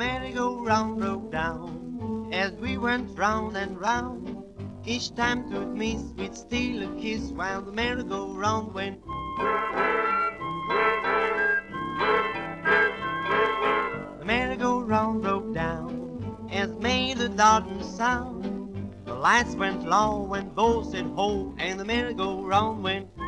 merry-go-round broke down as we went round and round. Each time to miss, we'd steal a kiss while the merry-go-round went. The merry-go-round broke down as made a darting sound. The lights went low and both said ho, and the merry-go-round went.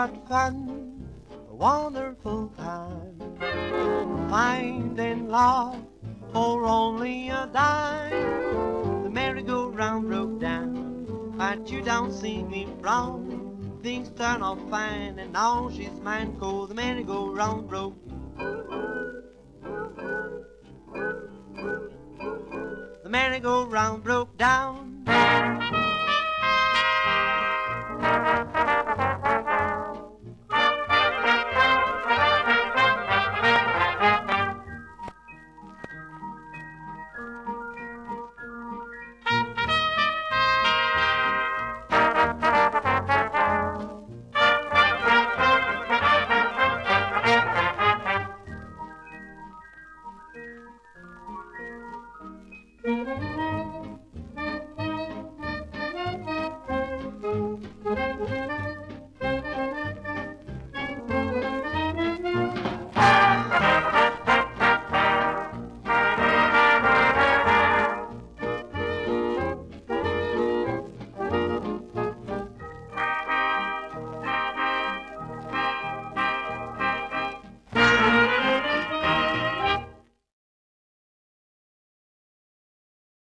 What fun, a wonderful time. Find and love for only a dime. The merry-go-round broke down, but you don't see me frown. Things turn out fine, and now she's mine, cause the merry-go-round broke. The merry-go-round broke down.